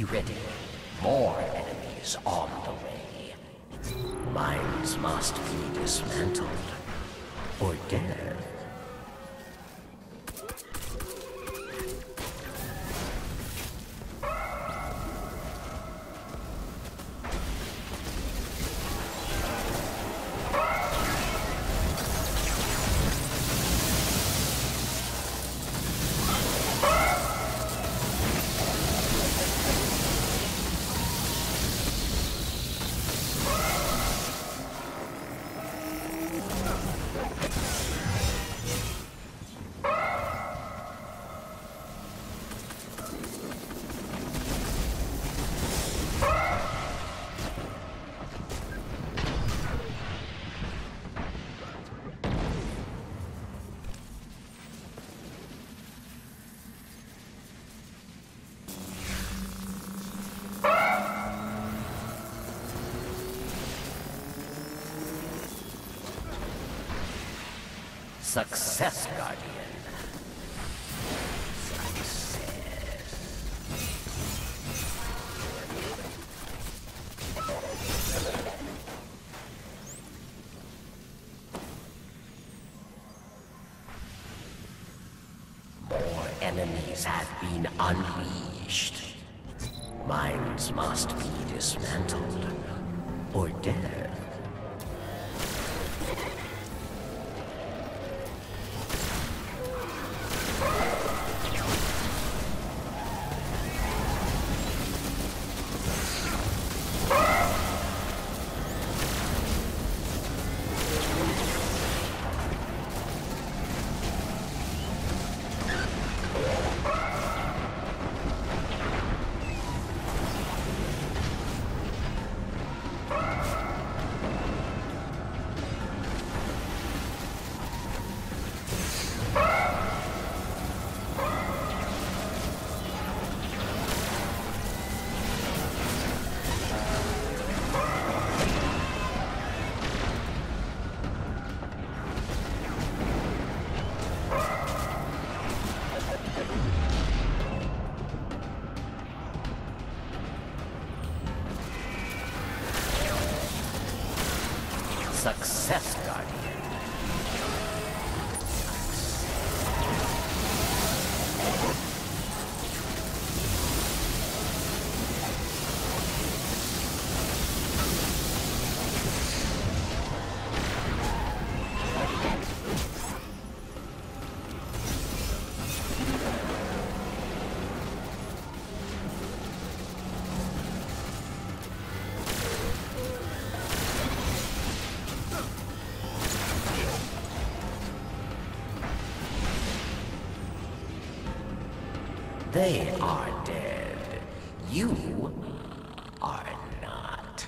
Be ready. More enemies on the way. Mines must be dismantled. Or dead. Success, Guardian. More enemies have been unleashed. Mines must be dismantled or dead. They are dead. You are not.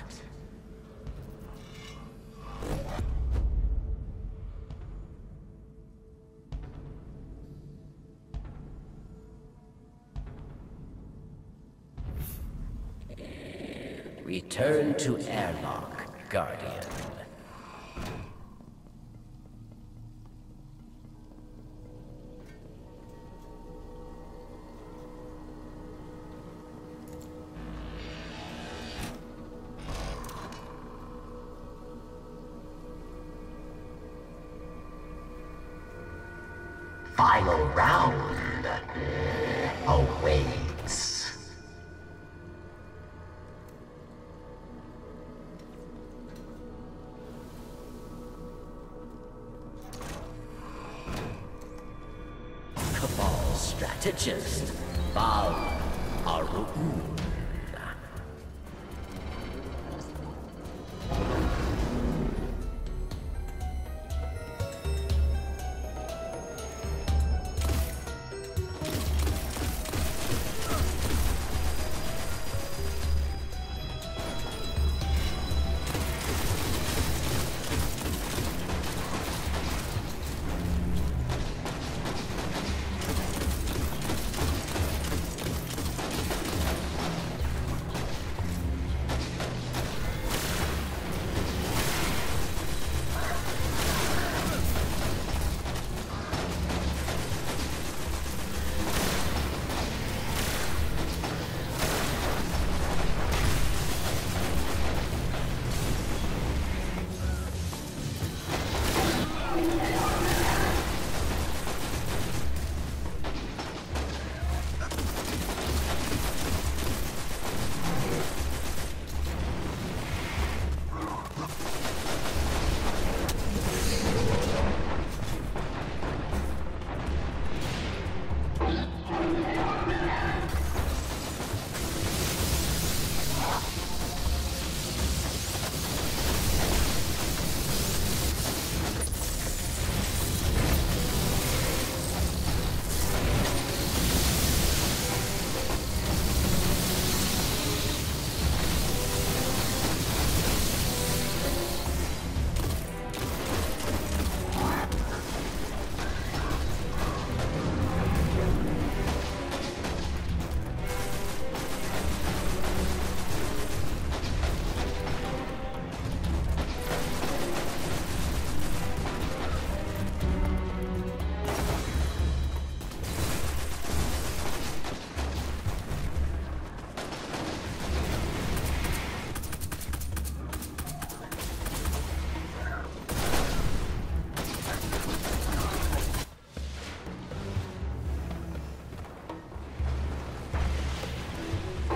Return to airlock, Guardian. Final round awaits. Cabal strategist, Valus Trau'ug.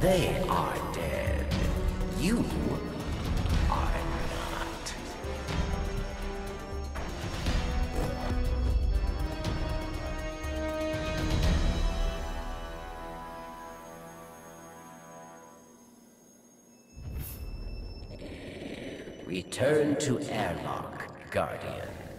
They are dead. You are not. Return to airlock, Guardian.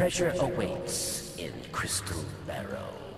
Treasure awaits in Crystal Barrow.